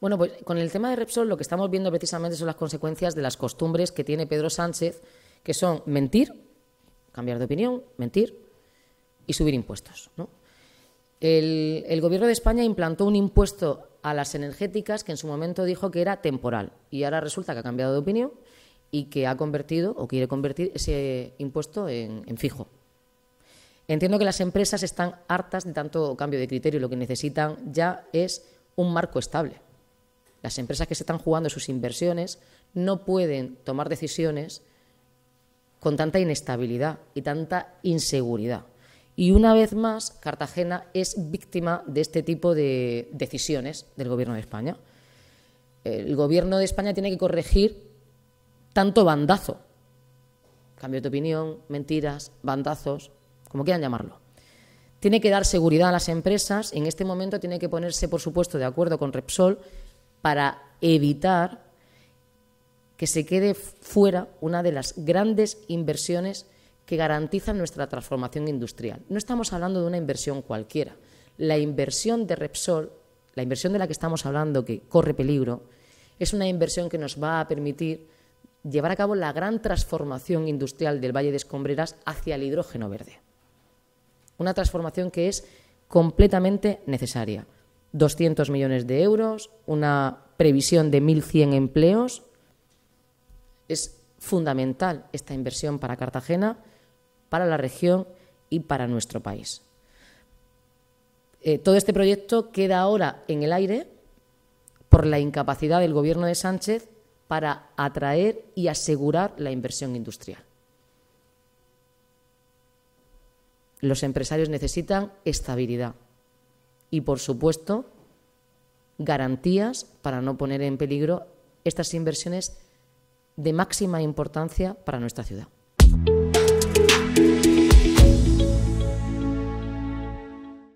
Bueno, pues con el tema de Repsol lo que estamos viendo precisamente son las consecuencias de las costumbres que tiene Pedro Sánchez, que son mentir, cambiar de opinión, mentir y subir impuestos. El, Gobierno de España implantó un impuesto a las energéticas que en su momento dijo que era temporal y ahora resulta que ha cambiado de opinión y que ha convertido o quiere convertir ese impuesto en, en fijo. Entiendo que las empresas están hartas de tanto cambio de criterio y lo que necesitan ya es un marco estable. Las empresas que se están jugando sus inversiones no pueden tomar decisiones con tanta inestabilidad y tanta inseguridad. Y una vez más, Cartagena es víctima de este tipo de decisiones del Gobierno de España. El Gobierno de España tiene que corregir tanto bandazo, cambio de opinión, mentiras, bandazos, como quieran llamarlo. Tiene que dar seguridad a las empresas. En este momento tiene que ponerse, por supuesto, de acuerdo con Repsol para evitar que se quede fuera una de las grandes inversiones que garantizan nuestra transformación industrial. No estamos hablando de una inversión cualquiera. La inversión de Repsol, la inversión de la que estamos hablando, que corre peligro, es una inversión que nos va a permitir llevar a cabo la gran transformación industrial del Valle de Escombreras hacia el hidrógeno verde. Una transformación que es completamente necesaria. 200 millones de euros, una previsión de 1.100 empleos. Es fundamental esta inversión para Cartagena, para la región y para nuestro país. Eh, todo este proyecto queda ahora en el aire por la incapacidad del Gobierno de Sánchez para atraer y asegurar la inversión industrial. Los empresarios necesitan estabilidad y, por supuesto, garantías para no poner en peligro estas inversiones de máxima importancia para nuestra ciudad.